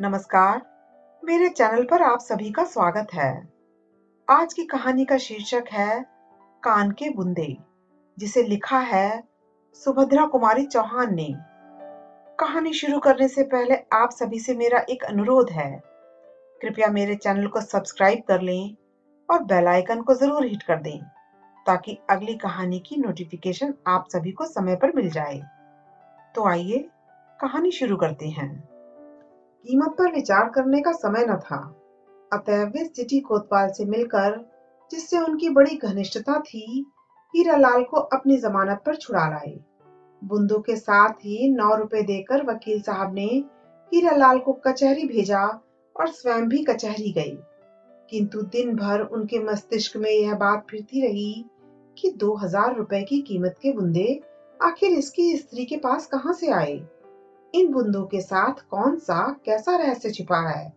नमस्कार। मेरे चैनल पर आप सभी का स्वागत है। आज की कहानी का शीर्षक है, कान के बुंदे, जिसे लिखा है सुभद्रा कुमारी चौहान ने। कहानी शुरू करने से पहले आप सभी से मेरा एक अनुरोध है। कृपया मेरे चैनल को सब्सक्राइब कर लें और बेल आइकन को ज़रूर हिट कर दें, ताकि अगली कहानी की नोटिफिकेशन आप सभी को समय पर मिल जाए। तो आइए कहानी शुरू करते हैं। कीमत पर विचार करने का समय न था। अतः वे सिटी कोतवाल से मिलकर, जिससे उनकी बड़ी घनिष्ठता थी, हीरालाल को अपनी जमानत पर छुड़ा लाए। बुंदू के साथ ही नौ रुपए देकर वकील साहब ने हीरालाल को कचहरी भेजा और स्वयं भी कचहरी गई। किंतु दिन भर उनके मस्तिष्क में यह बात फिरती रही कि दो हज़ार रुपए की कीमत के बुंदे आखिर इसकी स्त्री के पास कहाँ से आए? इन बुंदों के साथ कौन सा, कैसा रहस्य छिपा है?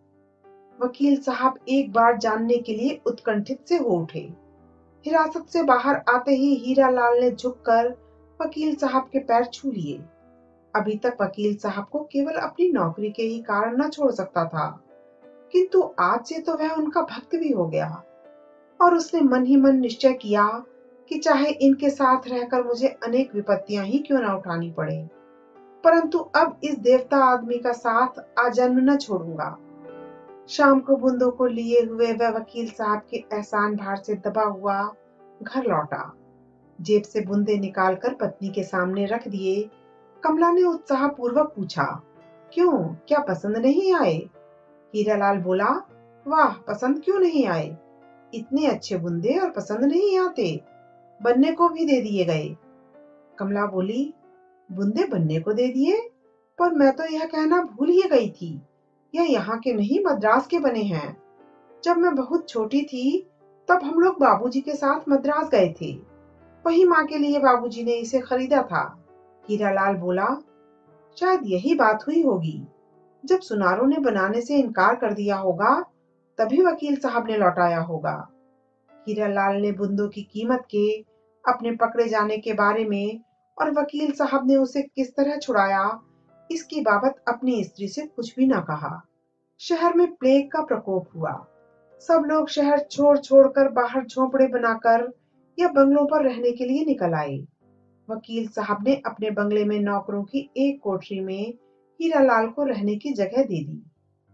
वकील साहब एक बार जानने के लिए उत्कंठित से हो उठे। हिरासत से बाहर आते ही हीरा लाल ने झुककर वकील साहब के पैर छू लिए। अभी तक वकील साहब को केवल अपनी नौकरी के ही कारण न छोड़ सकता था, किंतु आज से तो वह उनका भक्त भी हो गया। और उसने मन ही मन निश्चय किया कि चाहे इनके साथ रहकर मुझे अनेक विपत्तियाँ ही क्यों न उठानी पड़े। परंतु अब इस देवता आदमी का साथ आजन्म न छोड़ूँगा। शाम को बुंदों को लिए हुए वह वकील साहब के एहसान भार से दबा हुआ घर लौटा। जेब से बुंदे निकालकर पत्नी के सामने रख दिए। कमला ने उत्साह पूर्वक पूछा, क्यों? क्या पसंद नहीं आए? हीरालाल बोला, वाह, पसंद क्यों नहीं आए? इतने अच्छे बुंदे और पसंद नहीं आते। बनने को भी दे दिए गए। कमला बोली बुंदे बनने को दे दिए। पर मैं तो यह कहना भूल ही गई थी यह यहाँ के नहीं, मद्रास के बने हैं। जब मैं बहुत छोटी थी, तब हम लोग बाबूजी के साथ मद्रास गए थे। वही माँ के लिए बाबूजी ने इसे खरीदा था। हीरालाल बोला, शायद यही बात हुई होगी। जब सुनारों ने बनाने से इनकार कर दिया होगा, तभी वकील साहब ने लौटाया होगा। हीरालाल ने बुंदों की कीमत के, अपने पकड़े जाने के बारे में और वकील साहब ने उसे किस तरह छुड़ाया, इसकी बाबत अपनी स्त्री से कुछ भी ना कहा। शहर में प्लेग का प्रकोप हुआ। सब लोग शहर छोड़ छोड़कर बाहर झोंपड़े बनाकर या बंगलों पर रहने के लिए निकल आए। वकील साहब ने अपने बंगले में नौकरों की एक कोठरी में हीरालाल को रहने की जगह दे दी।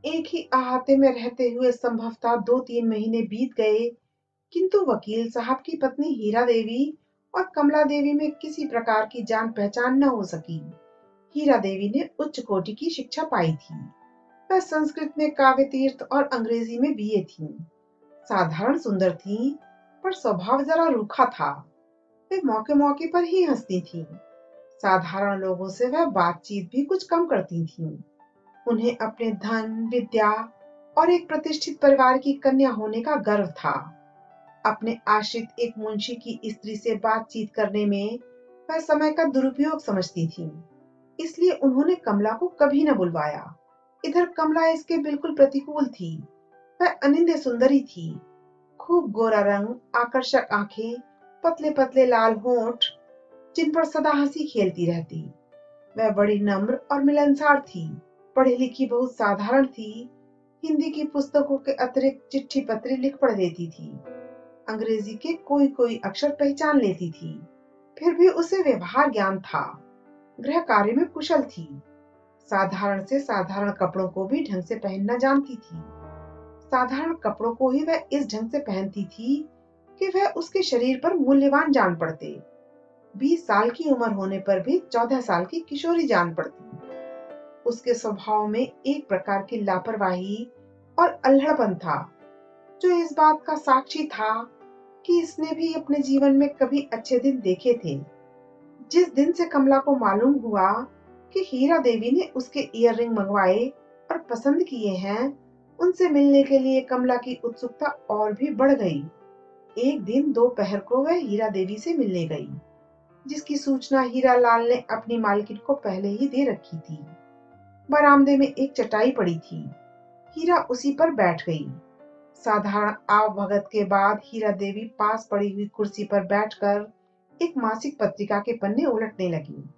एक ही अहाते में रहते हुए संभवतः दो तीन महीने बीत गए, किंतु वकील साहब की पत्नी हीरा देवी और कमला देवी में किसी प्रकार की जान पहचान न हो सकी। हीरा देवी ने उच्च कोटि की शिक्षा पाई थी। वह संस्कृत में काव्य तीर्थ और अंग्रेज़ी में बीए थी। साधारण सुंदर थी, पर स्वभाव जरा रूखा था। वे मौके मौके पर ही हंसती थी। साधारण लोगों से वह बातचीत भी कुछ कम करती थी। उन्हें अपने धन, विद्या और एक प्रतिष्ठित परिवार की कन्या होने का गर्व था। अपने आश्रित एक मुंशी की स्त्री से बातचीत करने में वह समय का दुरुपयोग समझती थी। इसलिए उन्होंने कमला को कभी न बुलवाया। इधर कमला इसके बिल्कुल प्रतिकूल थी। वह अनिंद सुंदरी थी। खूब गोरा रंग, आकर्षक आँखें पतले पतले लाल होठ, जिन पर सदा हँसी खेलती रहती। वह बड़ी नम्र और मिलनसार थी। पढ़ी लिखी बहुत साधारण थी। हिंदी की पुस्तकों के अतिरिक्त चिट्ठी पत्री लिख पढ़ लेती थी। अंग्रेज़ी के कोई कोई अक्षर पहचान लेती थी। फिर भी उसे व्यवहार ज्ञान था। गृह कार्य में कुशल थी। साधारण से साधारण कपड़ों को भी ढंग से पहनना जानती थी। साधारण कपड़ों को ही वह इस ढंग से पहनती थी कि वह उसके शरीर पर मूल्यवान जान पड़ते। बीस साल की उम्र होने पर भी चौदह साल की किशोरी जान पड़ती। उसके स्वभाव में एक प्रकार की लापरवाही और अल्हड़पन था, जो इस बात का साक्षी था कि इसने भी अपने जीवन में कभी अच्छे दिन देखे थे। जिस दिन से कमला को मालूम हुआ कि हीरा देवी ने उसके इयररिंग मंगवाए और पसंद किए हैं, उनसे मिलने के लिए कमला की उत्सुकता और भी बढ़ गई। एक दिन दोपहर को वह हीरा देवी से मिलने गई, जिसकी सूचना हीरा लाल ने अपनी मालकिन को पहले ही दे रखी थी। बरामदे में एक चटाई पड़ी थी। हीरा उसी पर बैठ गई। साधारण आवभगत के बाद हीरा देवी पास पड़ी हुई कुर्सी पर बैठकर एक मासिक पत्रिका के पन्ने उलटने लगी।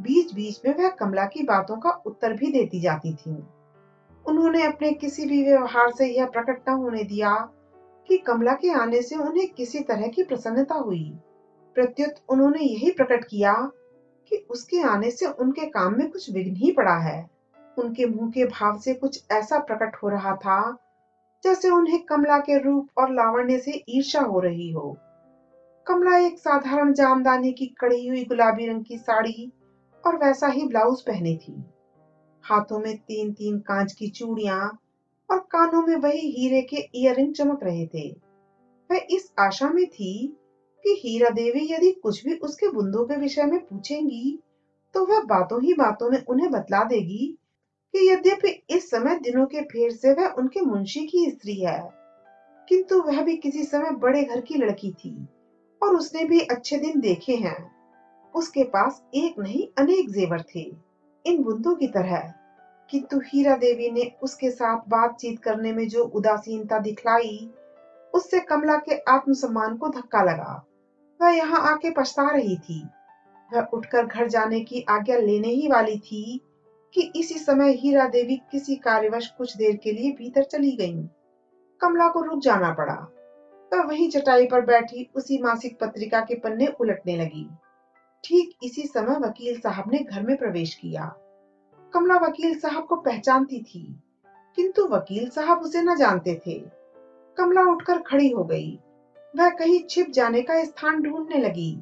बीच बीच में वह कमला की बातों का उत्तर भी देती जाती थी। उन्होंने अपने किसी भी व्यवहार से यह प्रकट न होने दिया कि कमला के आने से उन्हें किसी तरह की प्रसन्नता हुई। प्रत्युत उन्होंने यही प्रकट किया कि उसके आने से उनके काम में कुछ विघ्न ही पड़ा है। उनके मुँह के भाव से कुछ ऐसा प्रकट हो रहा था जैसे उन्हें कमला के रूप और लावण्य से ईर्षा हो रही हो। कमला एक साधारण जामदानी की कड़ी हुई गुलाबी रंग की साड़ी और वैसा ही ब्लाउज पहनी थी। हाथों में तीन तीन कांच की चूड़ियाँ और कानों में वही हीरे के इयररिंग चमक रहे थे। वह इस आशा में थी कि हीरा देवी यदि कुछ भी उसके बुंदों के विषय में पूछेंगी तो वह बातों ही बातों में उन्हें बतला देगी कि यद्यपि इस समय दिनों के फेर से वह उनके मुंशी की स्त्री है, किंतु वह भी किसी समय बड़े घर की लड़की थी और उसने भी अच्छे दिन देखे हैं। उसके पास एक नहीं, अनेक जेवर थे, इन बुंदों की तरह। किंतु हीरा देवी ने उसके साथ बातचीत करने में जो उदासीनता दिखलाई, उससे कमला के आत्मसम्मान को धक्का लगा। वह यहाँ आके पछता रही थी। वह उठकर घर जाने की आज्ञा लेने ही वाली थी कि इसी समय हीरा देवी किसी कार्यवश कुछ देर के लिए भीतर चली गईं। कमला को रुक जाना पड़ा। वह वही चटाई पर बैठी उसी मासिक पत्रिका के पन्ने उलटने लगी। ठीक इसी समय वकील साहब ने घर में प्रवेश किया। कमला वकील साहब को पहचानती थी, किंतु वकील साहब उसे न जानते थे। कमला उठकर खड़ी हो गई। वह कहीं छिप जाने का स्थान ढूँढने लगी।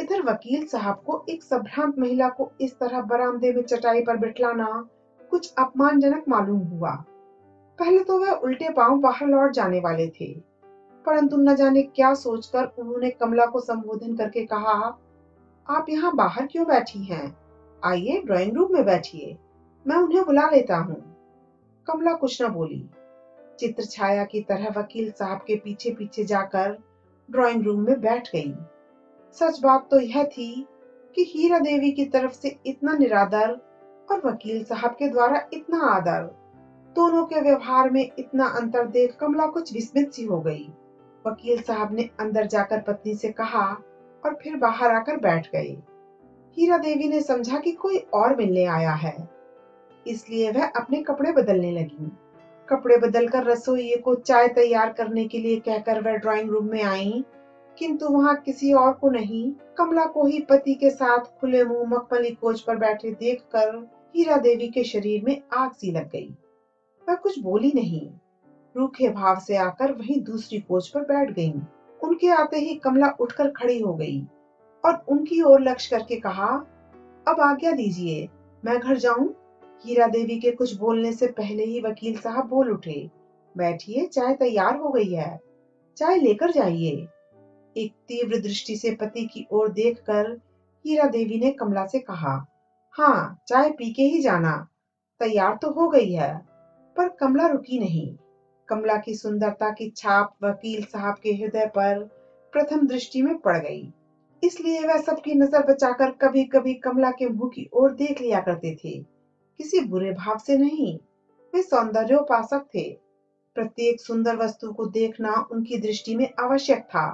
इधर वकील साहब को एक संभ्रांत महिला को इस तरह बरामदे में चटाई पर बिठलाना कुछ अपमानजनक मालूम हुआ। पहले तो वह उल्टे पाँव बाहर लौट जाने वाले थे, परंतु न जाने क्या सोचकर उन्होंने कमला को संबोधन करके कहा, आप यहाँ बाहर क्यों बैठी हैं? आइए, ड्राइंग रूम में बैठिए, मैं उन्हें बुला लेता हूँ। कमला कुछ न बोली। चित्र छाया की तरह वकील साहब के पीछे पीछे जाकर ड्राइंग रूम में बैठ गई। सच बात तो यह थी कि हीरा देवी की तरफ़ से इतना निरादर और वकील साहब के द्वारा इतना आदर, दोनों के व्यवहार में इतना अंतर देख कमला कुछ विस्मित सी हो गई। वकील साहब ने अंदर जाकर पत्नी से कहा और फिर बाहर आकर बैठ गए। हीरा देवी ने समझा कि कोई और मिलने आया है। इसलिए वह अपने कपड़े बदलने लगी। कपड़े बदलकर रसोई को चाय तैयार करने के लिए कहकर वह ड्राइंग रूम में आई किंतु वहाँ किसी और को नहीं। कमला को ही पति के साथ खुले मुँह मखमली कोच पर बैठे देखकर हीरा देवी के शरीर में आग सी लग गई। वह कुछ बोली नहीं। रूखे भाव से आकर वही दूसरी कोच पर बैठ गई। उनके आते ही कमला उठकर खड़ी हो गई और उनकी ओर लक्ष्य करके कहा, अब आज्ञा दीजिए, मैं घर जाऊँ? हीरा देवी के कुछ बोलने से पहले ही वकील साहब बोल उठे, बैठिए, चाय तैयार हो गई है। चाय लेकर जाइए। एक तीव्र दृष्टि से पति की ओर देखकर हीरा देवी ने कमला से कहा हाँ चाय पी के ही जाना। तैयार तो हो गई है, पर कमला रुकी नहीं। कमला की सुंदरता की छाप वकील साहब के हृदय पर प्रथम दृष्टि में पड़ गई। इसलिए वह सबकी नज़र बचाकर कभी कभी कमला के मुँह की ओर देख लिया करते थे। किसी बुरे भाव से नहीं, वे सौंदर्योपासक थे। प्रत्येक सुंदर वस्तु को देखना उनकी दृष्टि में आवश्यक था।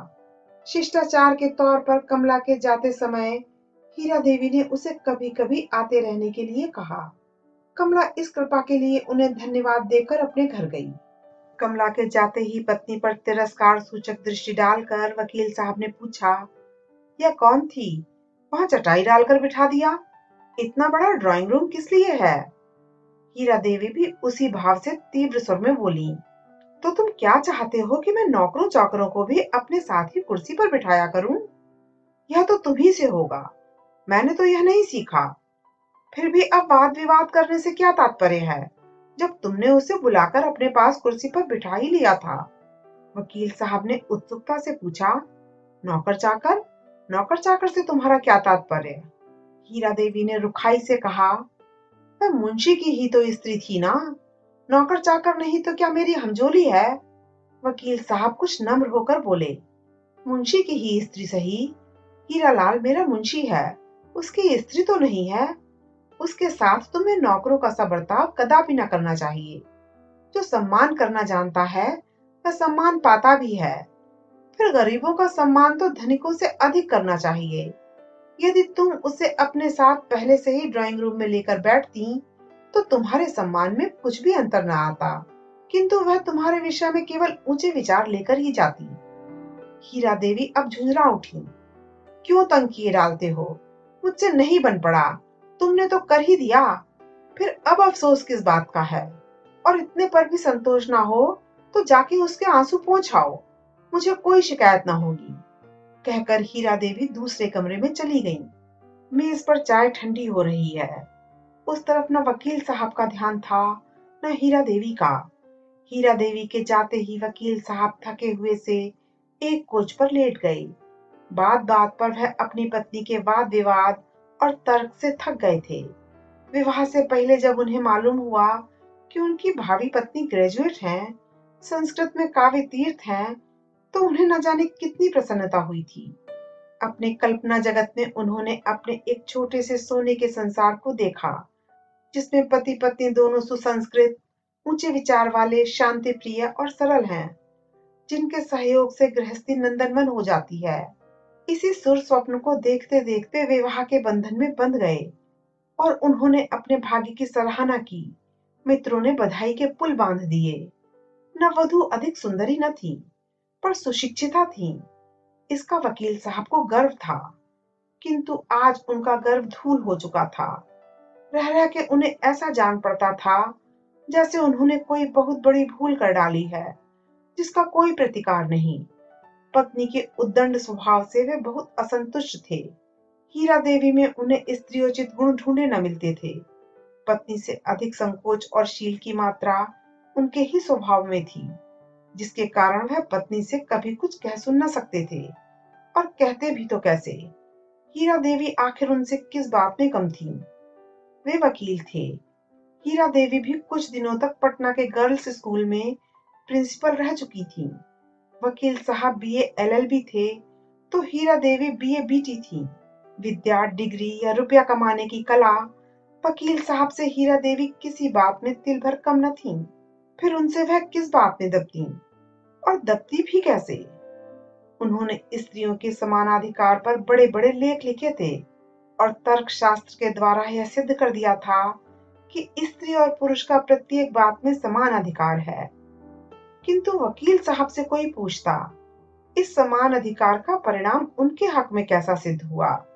शिष्टाचार के तौर पर कमला के जाते समय हीरा देवी ने उसे कभी कभी आते रहने के लिए कहा। कमला इस कृपा के लिए उन्हें धन्यवाद देकर अपने घर गई। कमला के जाते ही पत्नी पर तिरस्कार सूचक दृष्टि डालकर वकील साहब ने पूछा, यह कौन थी? वहाँ चटाई डालकर बिठा दिया? इतना बड़ा ड्राइंग रूम किस लिए है? हीरा देवी भी उसी भाव से तीव्र स्वर में बोली तो तुम क्या चाहते हो कि मैं नौकरों चाकरों को भी अपने साथ ही कुर्सी पर बिठाया करूँ? यह तो तुम्ही से होगा। मैंने तो यह नहीं सीखा। फिर भी अब वाद विवाद करने से क्या तात्पर्य है? जब तुमने उसे बुलाकर अपने पास कुर्सी पर बिठा ही लिया था। वकील साहब ने उत्सुकता से पूछा नौकर चाकर नौकर चाकर से तुम्हारा क्या तात्पर्य? हीरा देवी ने रुखाई से कहा वह मुंशी की ही तो स्त्री थी ना। नौकर चाकर नहीं तो क्या मेरी हमजोली है? वकील साहब कुछ नम्र होकर बोले, मुंशी की ही स्त्री सही। हीरा लाल मेरा मुंशी है, उसकी स्त्री तो नहीं है। उसके साथ तुम्हें नौकरों का सा बर्ताव कदापि न करना चाहिए। जो सम्मान करना जानता है, वह सम्मान पाता भी है। फिर गरीबों का सम्मान तो धनिकों से अधिक करना चाहिए। यदि तुम उसे अपने साथ पहले से ही ड्राइंग रूम में लेकर बैठती तो तुम्हारे सम्मान में कुछ भी अंतर न आता, किंतु वह तुम्हारे विषय में केवल ऊँचे विचार लेकर ही जाती। हीरा देवी अब झुंझरा उठी। क्यों तंग किए डालते हो? मुझसे नहीं बन पड़ा। तुमने तो कर ही दिया। फिर अब अफसोस किस बात का है? और इतने पर भी संतोष ना हो तो जाके उसके आँसू पहुंचाओ मुझे कोई शिकायत ना होगी। कहकर हीरा देवी दूसरे कमरे में चली गई। मेज पर चाय ठंडी हो रही है। उस तरफ़ न वकील साहब का ध्यान था न हीरा देवी का। हीरा देवी के जाते ही वकील साहब थके हुए से एक कोच पर लेट गए। बात बात पर वह अपनी पत्नी के वाद विवाद और तर्क से थक गए थे। विवाह से पहले जब उन्हें मालूम हुआ कि उनकी भावी पत्नी ग्रेजुएट हैं, संस्कृत में काव्य तीर्थ हैं, तो उन्हें न जाने कितनी प्रसन्नता हुई थी। अपने कल्पना जगत में उन्होंने अपने एक छोटे से सोने के संसार को देखा। जिसमें पति पत्नी दोनों सुसंस्कृत, ऊँचे विचार वाले शांति प्रिय और सरल हैं, जिनके सहयोग से गृहस्थी नंदनवन हो जाती है। इसी सुर स्वप्न को देखते देखते विवाह के बंधन में बंध गए और उन्होंने अपने भाग्य की सराहना की। मित्रों ने बधाई के पुल बाँध दिए। नववधु अधिक सुंदरी न थी, पर सुशिक्षिता थी। इसका वकील साहब को गर्व था, किंतु आज उनका गर्व धूल हो चुका था। रह रह के उन्हें ऐसा जान पड़ता था, जैसे उन्होंने कोई बहुत बड़ी भूल कर डाली है, जिसका कोई प्रतिकार नहीं। पत्नी के उद्दंड स्वभाव से वे बहुत असंतुष्ट थे। हीरा देवी में उन्हें स्त्रियोचित गुण ढूंढे न मिलते थे। पत्नी से अधिक संकोच और शील की मात्रा उनके ही स्वभाव में थी, जिसके कारण वह पत्नी से कभी कुछ कह सुन न सकते थे। और कहते भी तो कैसे? हीरा देवी आखिर उनसे किस बात में कम थी? वे वकील थे। हीरा देवी भी कुछ दिनों तक पटना के गर्ल्स स्कूल में प्रिंसिपल रह चुकी थी। वकील साहब बीए एलएलबी थे तो हीरा देवी बीए बीटी थी। विद्या, डिग्री या रुपया कमाने की कला वकील साहब से हीरा देवी किसी बात में तिल भर कम न थी। फिर उनसे वह किस बात में दबती? और दबती भी कैसे? उन्होंने स्त्रियों के समानाधिकार पर बड़े बड़े लेख लिखे थे। और तर्क शास्त्र के द्वारा यह सिद्ध कर दिया था कि स्त्री और पुरुष का प्रत्येक बात में समान अधिकार है। किंतु वकील साहब से कोई पूछता, इस समान अधिकार का परिणाम उनके हक में कैसा सिद्ध हुआ?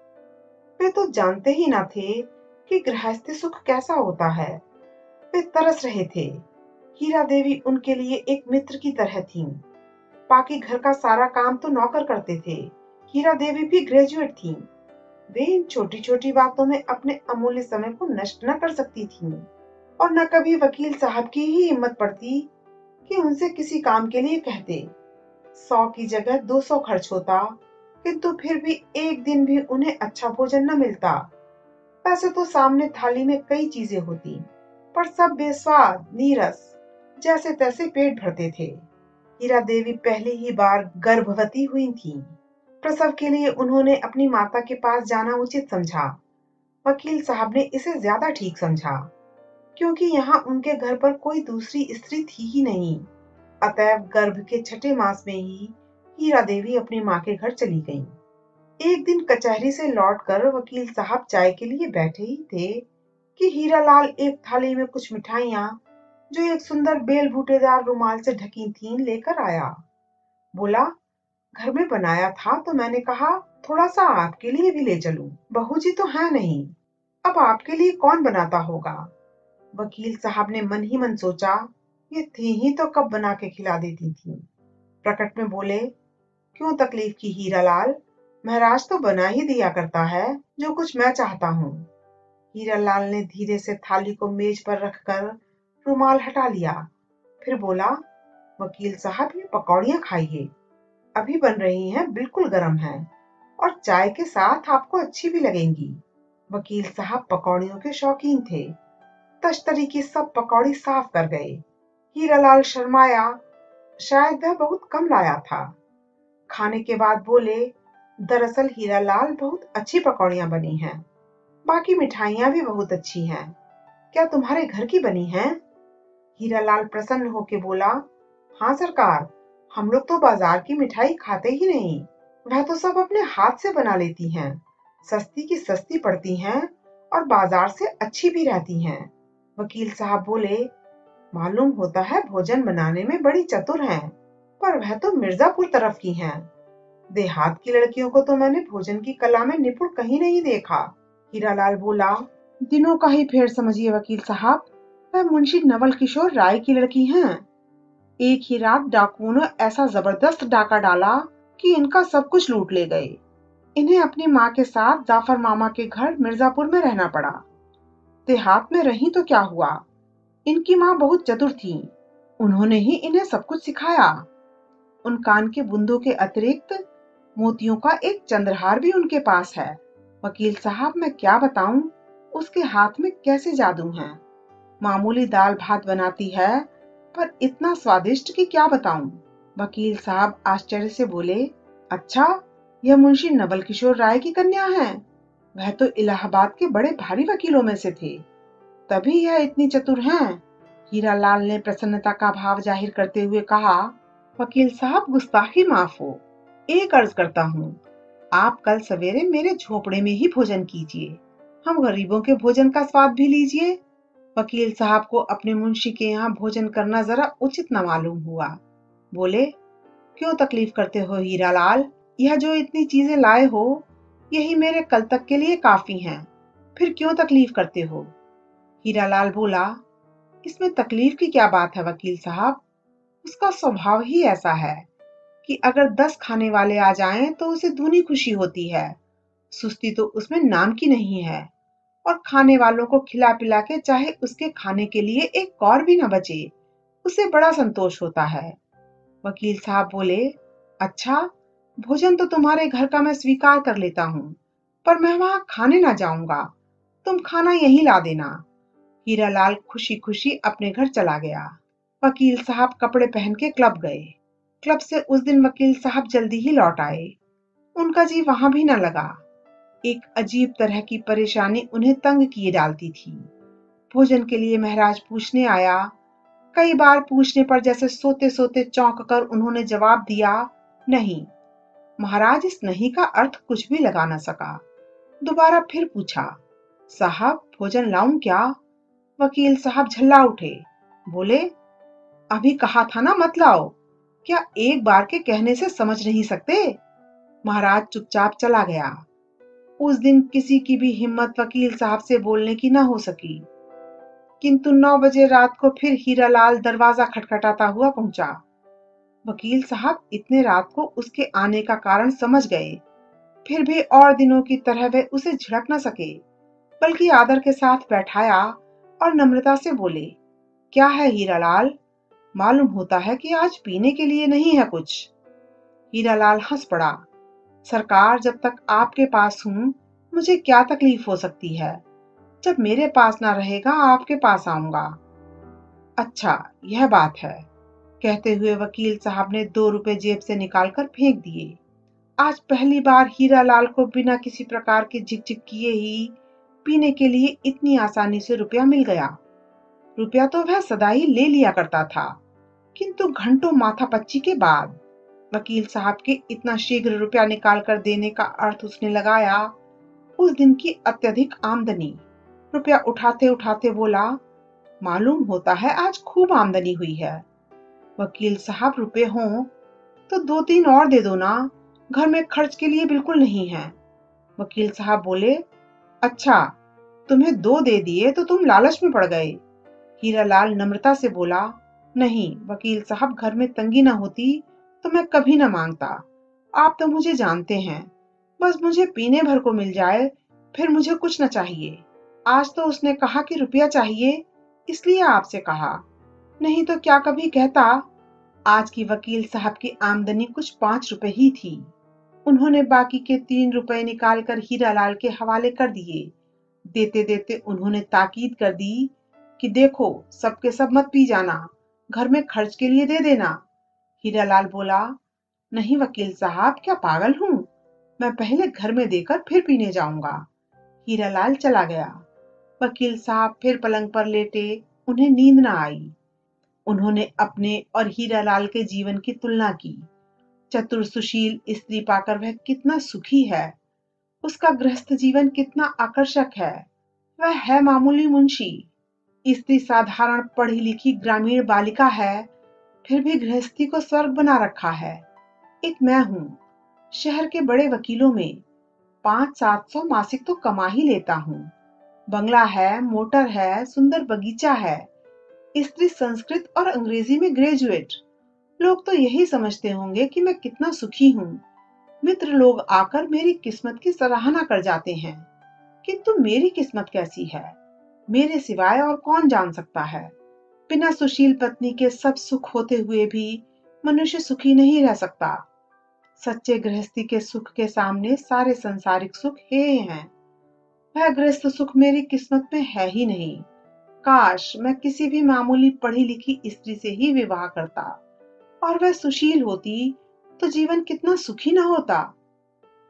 वे तो जानते ही ना थे कि गृहस्थी सुख कैसा होता है। वे तरस रहे थे। हीरा देवी उनके लिए एक मित्र की तरह थी। बाकी घर का सारा काम तो नौकर करते थे। हीरा देवी भी ग्रेजुएट थी। वे इन छोटी छोटी बातों में अपने अमूल्य समय को नष्ट न कर सकती थी। और न कभी वकील साहब की ही हिम्मत पड़ती कि उनसे किसी काम के लिए कहते सौ की जगह दो सौ खर्च होता, किंतु फिर भी एक दिन भी उन्हें अच्छा भोजन न मिलता। वैसे तो सामने थाली में कई चीज़ें होती, पर सब बेस्वाद, नीरस, जैसे तैसे पेट भरते थे। हीरा देवी पहली ही बार गर्भवती हुई थी। प्रसव के लिए उन्होंने अपनी माता के पास जाना उचित समझा। वकील साहब ने इसे ज़्यादा ठीक समझा, क्योंकि यहाँ उनके घर पर कोई दूसरी स्त्री थी ही नहीं। अतएव गर्भ के छठे मास में ही हीरा देवी अपनी माँ के घर चली गईं। एक दिन कचहरी से लौटकर वकील साहब चाय के लिए बैठे ही थे कि हीरा लाल एक थाली में कुछ मिठाइयाँ, जो एक सुंदर बेल बूटेदार रुमाल से ढकी थीं, लेकर आया। बोला घर में बनाया था तो मैंने कहा थोड़ा सा आपके लिए भी ले चलूँ। बहू जी तो है नहीं। अब आपके लिए कौन बनाता होगा? वकील साहब ने मन ही मन सोचा, ये थी ही तो कब बना के खिला देती थी? प्रकट में बोले, क्यों तकलीफ़ की हीरा लाल महाराज तो बना ही दिया करता है, जो कुछ मैं चाहता हूँ। हीरा लाल ने धीरे से थाली को मेज पर रखकर रुमाल हटा लिया। फिर बोला, वकील साहब, ये पकौड़ियाँ खाइए। अभी बन रही हैं, बिल्कुल गर्म हैं। और चाय के साथ आपको अच्छी भी लगेंगी। वकील साहब पकौड़ियों के शौकीन थे। तश्तरी की सब पकौड़ी साफ़ कर गए। हीरालाल शर्माया, शायद वह बहुत कम लाया था। खाने के बाद बोले, दरअसल हीरालाल बहुत अच्छी पकौड़ियाँ बनी हैं। बाकी मिठाइयाँ भी बहुत अच्छी हैं। क्या तुम्हारे घर की बनी हैं? हीरालाल प्रसन्न होके बोला हाँ सरकार हम लोग तो बाज़ार की मिठाई खाते ही नहीं। वह तो सब अपने हाथ से बना लेती हैं। सस्ती की सस्ती पड़ती हैं और बाज़ार से अच्छी भी रहती हैं। वकील साहब बोले मालूम होता है भोजन बनाने में बड़ी चतुर हैं, पर वह तो मिर्जापुर तरफ़ की हैं। देहात की लड़कियों को तो मैंने भोजन की कला में निपुण कहीं नहीं देखा। हीरालाल बोला दिनों का ही फेर समझिए वकील साहब। वह मुंशी नवल किशोर राय की लड़की हैं। एक ही रात डाकुओं ने ऐसा ज़बरदस्त डाका डाला कि इनका सब कुछ लूट ले गए। इन्हें अपनी माँ के साथ जाफ़र मामा के घर मिर्जापुर में रहना पड़ा। देहात में रही तो क्या हुआ? इनकी माँ बहुत चतुर थी। उन्होंने ही इन्हें सब कुछ सिखाया। उन कान के बुंदों के अतिरिक्त मोतियों का एक चंद्रहार भी उनके पास है। वकील साहब, मैं क्या बताऊँ? उसके हाथ में कैसे जादू है? मामूली दाल भात बनाती है पर इतना स्वादिष्ट कि क्या बताऊँ? वकील साहब आश्चर्य से बोले अच्छा यह मुंशी नवल किशोर राय की कन्या है। वह तो इलाहाबाद के बड़े भारी वकीलों में से थे। तभी यह इतनी चतुर हैं। हीरालाल ने प्रसन्नता का भाव ज़ाहिर करते हुए कहा, वकील साहब, गुस्ताखी माफ़ हो। एक अर्ज़ करता हूँ। आप कल सवेरे मेरे झोपड़े में ही भोजन कीजिए। हम गरीबों के भोजन का स्वाद भी लीजिए। वकील साहब को अपने मुंशी के यहाँ भोजन करना जरा उचित न मालूम हुआ। बोले, क्यों तकलीफ़ करते हो हीरालाल? यह जो इतनी चीज़ें लाए हो, यही मेरे कल तक के लिए काफ़ी हैं। फिर क्यों तकलीफ़ करते हो? हीरालाल बोला, इसमें तकलीफ़ की क्या बात है वकील साहब? उसका स्वभाव ही ऐसा है कि अगर दस खाने वाले आ जाएँ तो उसे धुनी खुशी होती है। सुस्ती तो उसमें नाम की नहीं है। और खाने वालों को खिला पिला के चाहे उसके खाने के लिए एक कौर भी न बचे। उसे बड़ा संतोष होता है। वकील साहब बोले अच्छा भोजन तो तुम्हारे घर का मैं स्वीकार कर लेता हूँ, पर मैं वहाँ खाने ना जाऊँगा। तुम खाना यहीं ला देना। हीरालाल खुशी खुशी अपने घर चला गया। वकील साहब कपड़े पहन के क्लब गए। क्लब से उस दिन वकील साहब जल्दी ही लौट आए। उनका जी वहाँ भी न लगा। एक अजीब तरह की परेशानी उन्हें तंग किए डालती थी। भोजन के लिए महाराज पूछने आया, कई बार पूछने पर जैसे सोते सोते चौंक कर उन्होंने जवाब दिया, नहीं, महाराज इस नहीं का अर्थ कुछ भी लगा न सका। दोबारा फिर पूछा, साहब, भोजन लाऊं क्या? वकील साहब झल्ला उठे, बोले, अभी कहा था ना मत लाओ, क्या एक बार के कहने से समझ नहीं सकते? महाराज चुपचाप चला गया। उस दिन किसी की भी हिम्मत वकील साहब से बोलने की ना हो सकी। किंतु नौ बजे रात को फिर हीरालाल दरवाज़ा खटखटाता हुआ पहुँचा। वकील साहब इतने रात को उसके आने का कारण समझ गए। फिर भी और दिनों की तरह वे उसे झिड़क न सके, बल्कि आदर के साथ बैठाया और नम्रता से बोले, क्या है हीरालाल? मालूम होता है कि आज पीने के लिए नहीं है कुछ। हीरालाल हंस पड़ा। सरकार जब तक आपके पास हूँ, मुझे क्या तकलीफ़ हो सकती है? जब मेरे पास ना रहेगा, आपके पास आऊँगा। अच्छा यह बात है। कहते हुए वकील साहब ने दो रुपए जेब से निकालकर फेंक दिए। आज पहली बार हीरालाल को बिना किसी प्रकार के झिकझिक किए ही पीने के लिए इतनी आसानी से रुपया मिल गया। रुपया तो वह सदा ही ले लिया करता था, किंतु घंटों माथा पच्ची के बाद वकील साहब के इतना शीघ्र रुपया निकाल कर देने का अर्थ उसने लगाया। उस दिन की अत्यधिक आमदनी। रुपया उठाते उठाते बोला, मालूम होता है आज खूब आमदनी हुई है। वकील साहब रुपए हो तो दो तीन और दे दो ना, घर में खर्च के लिए बिल्कुल नहीं है। वकील साहब बोले अच्छा तुम्हें दो दे दिए तो तुम लालच में पड़ गए। हीरालाल नम्रता से बोला, नहीं, वकील साहब घर में तंगी ना होती तो मैं कभी ना माँगता। आप तो मुझे जानते हैं। बस मुझे पीने भर को मिल जाए, फिर मुझे कुछ न चाहिए। आज तो उसने कहा कि रुपया चाहिए, इसलिए आपसे कहा। नहीं तो क्या कभी कहता, आज की वकील साहब की आमदनी कुछ पाँच रुपए ही थी। उन्होंने बाकी के तीन रुपए निकालकर हीरालाल के हवाले कर दिए। देते देते उन्होंने ताकीद कर दी कि देखो, सबके सब मत पी जाना। घर में खर्च के लिए दे देना। हीरालाल बोला, नहीं वकील साहब, क्या पागल हूँ? मैं पहले घर में देकर फिर पीने जाऊँगा। हीरालाल चला गया। वकील साहब फिर पलंग पर लेटे, उन्हें नींद न आई। उन्होंने अपने और हीरालाल के जीवन की तुलना की। चतुर सुशील स्त्री पाकर वह कितना सुखी है। उसका गृहस्थ जीवन कितना आकर्षक है। वह है मामूली मुंशी। स्त्री साधारण पढ़ी लिखी ग्रामीण बालिका है। फिर भी गृहस्थी को स्वर्ग बना रखा है। एक मैं हूँ। शहर के बड़े वकीलों में पाँच सात सौ मासिक तो कमा ही लेता हूँ। बंगला है, मोटर है, सुंदर बगीचा है। स्त्री संस्कृत और अंग्रेज़ी में ग्रेजुएट। लोग तो यही समझते होंगे कि मैं कितना सुखी हूँ। मित्र लोग आकर मेरी किस्मत की सराहना कर जाते हैं। किंतु मेरी किस्मत कैसी है? मेरे सिवाय और कौन जान सकता है? बिना सुशील पत्नी के सब सुख होते हुए भी मनुष्य सुखी नहीं रह सकता। सच्चे गृहस्थी के सुख के सामने सारे संसारिक सुख हे हैं। वह गृहस्थ सुख मेरी किस्मत में है ही नहीं। काश मैं किसी भी मामूली पढ़ी लिखी स्त्री से ही विवाह करता और वह सुशील होती तो जीवन कितना सुखी ना होता।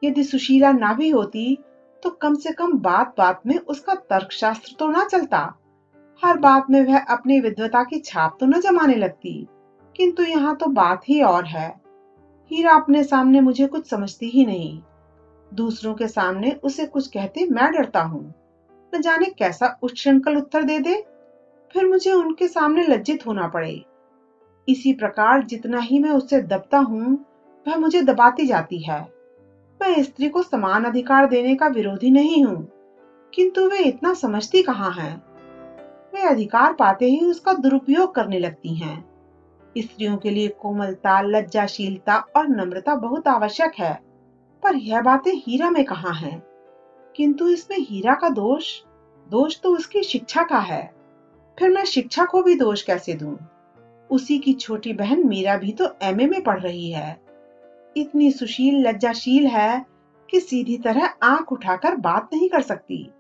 यदि सुशीला ना भी होती तो कम से कम बात बात में उसका तर्कशास्त्र तो ना चलता। हर बात में वह अपनी विद्वता की छाप तो न जमाने लगती। किंतु यहाँ तो बात ही और है। हीरा अपने सामने मुझे कुछ समझती ही नहीं। दूसरों के सामने उसे कुछ कहते मैं डरता हूँ। न जाने कैसा उच्छृंखल उत्तर दे दे। फिर मुझे उनके सामने लज्जित होना पड़े। इसी प्रकार जितना ही मैं उससे दबता हूँ, वह मुझे दबाती जाती है। मैं स्त्री को समान अधिकार देने का विरोधी नहीं हूँ। किंतु वे इतना समझती कहाँ हैं? वे अधिकार पाते ही उसका दुरुपयोग करने लगती हैं। स्त्रियों के लिए कोमलता, लज्जाशीलता और नम्रता बहुत आवश्यक है, पर यह बातें हीरा में कहा हैं? किंतु इसमें हीरा का दोष दोष तो उसकी शिक्षा का है फिर मैं शिक्षा को भी दोष कैसे दूँ? उसी की छोटी बहन मीरा भी तो एमए में पढ़ रही है इतनी सुशील, लज्जाशील है कि सीधी तरह आँख उठाकर बात नहीं कर सकती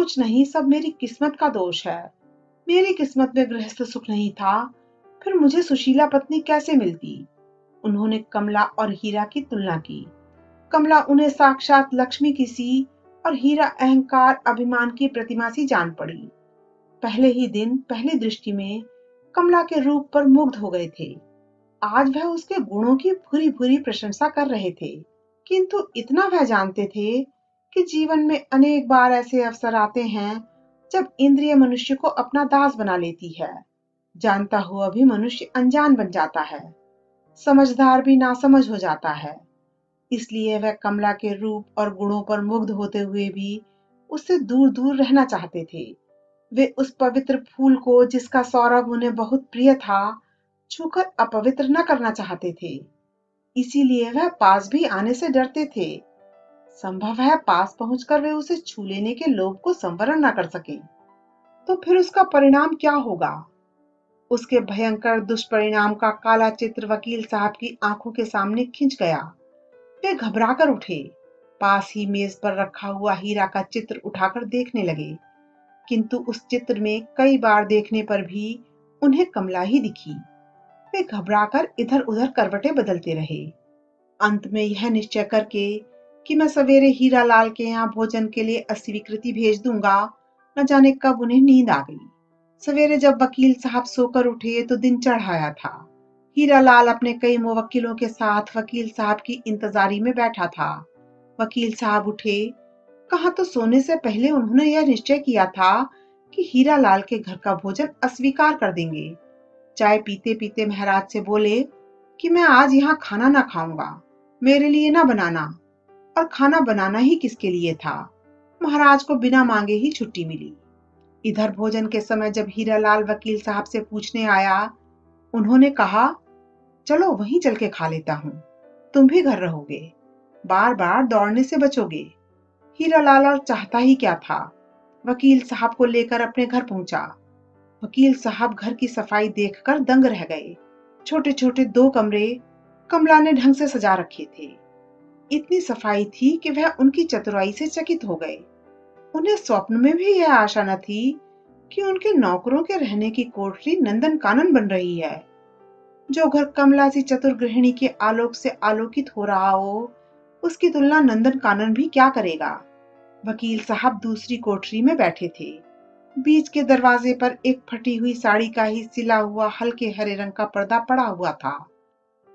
कुछ नहीं, सब मेरी किस्मत का दोष है। मेरी किस्मत में गृहस्थ सुख नहीं था, फिर मुझे सुशीला पत्नी कैसे मिलती? उन्होंने कमला और हीरा की तुलना की। कमला उन्हें साक्षात लक्ष्मी की सी और हीरा अहंकार अभिमान की प्रतिमा सी जान पड़ी। पहले ही दिन, पहली दृष्टि में कमला के रूप पर मुग्ध हो गए थे। आज वह उसके गुणों की भूरी भूरी प्रशंसा कर रहे थे। किंतु इतना वह जानते थे कि जीवन में अनेक बार ऐसे अवसर आते हैं जब इंद्रिय मनुष्य को अपना दास बना लेती है। जानता हुआ भी मनुष्य अनजान बन जाता है। समझदार भी नासमझ हो जाता है। इसलिए वह कमला के रूप और गुणों पर मुग्ध होते हुए भी उससे दूर दूर रहना चाहते थे। वे उस पवित्र फूल को जिसका सौरभ उन्हें बहुत प्रिय था, छूकर अपवित्र न करना चाहते थे। इसीलिए वह पास भी आने से डरते थे। संभव है पास पहुंचकर वे उसे छू लेने के लोभ को संवरण न कर सके। तो फिर उसका परिणाम क्या होगा? उसके भयंकर दुष्परिणाम का काला चित्र वकील साहब की आँखों के सामने खिंच गया। वे घबरा कर उठे। पास ही मेज पर रखा हुआ हीरा का चित्र उठाकर देखने लगे। किंतु उस चित्र में कई बार देखने पर भी उन्हें कमला ही दिखी। वे घबराकर इधर उधर करवटें बदलते रहे। अंत में यह निश्चय करके कि मैं सवेरे हीरा लाल के यहाँ भोजन के लिए अस्वीकृति भेज दूँगा, न जाने कब उन्हें नींद आ गई। सवेरे जब वकील साहब सोकर उठे तो दिन चढ़ाया था। हीरा लाल अपने कई मुवक्किलों के साथ वकील साहब की इंतजारी में बैठा था। वकील साहब उठे। कहा तो सोने से पहले उन्होंने यह निश्चय किया था कि हीरा लाल के घर का भोजन अस्वीकार कर देंगे। चाय पीते पीते महाराज से बोले कि मैं आज यहाँ खाना ना खाऊँगा, मेरे लिए ना बनाना। और खाना बनाना ही किसके लिए था? महाराज को बिना मांगे ही छुट्टी मिली। इधर भोजन के समय जब हीरालाल वकील साहब से पूछने आया, उन्होंने कहा, चलो, वहीं चल के खा लेता हूँ। तुम भी घर रहोगे। बार बार दौड़ने से बचोगे हीरालाल और चाहता ही क्या था? वकील साहब को लेकर अपने घर पहुँचा। वकील साहब घर की सफ़ाई देखकर दंग रह गए। छोटे छोटे दो कमरे कमला ने ढंग से सजा रखे थे। इतनी सफ़ाई थी कि वह उनकी चतुराई से चकित हो गए। उन्हें स्वप्न में भी यह आशा न थी कि उनके नौकरों के रहने की कोठरी नंदन कानन बन रही है। जो घर कमला सी चतुर गृहिणी के आलोक से आलोकित हो रहा हो, उसकी तुलना नंदन कानन भी क्या करेगा? वकील साहब दूसरी कोठरी में बैठे थे। बीच के दरवाजे पर एक फटी हुई साड़ी का ही सिला हुआ हल्के हरे रंग का पर्दा पड़ा हुआ था।